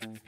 Mm-hmm.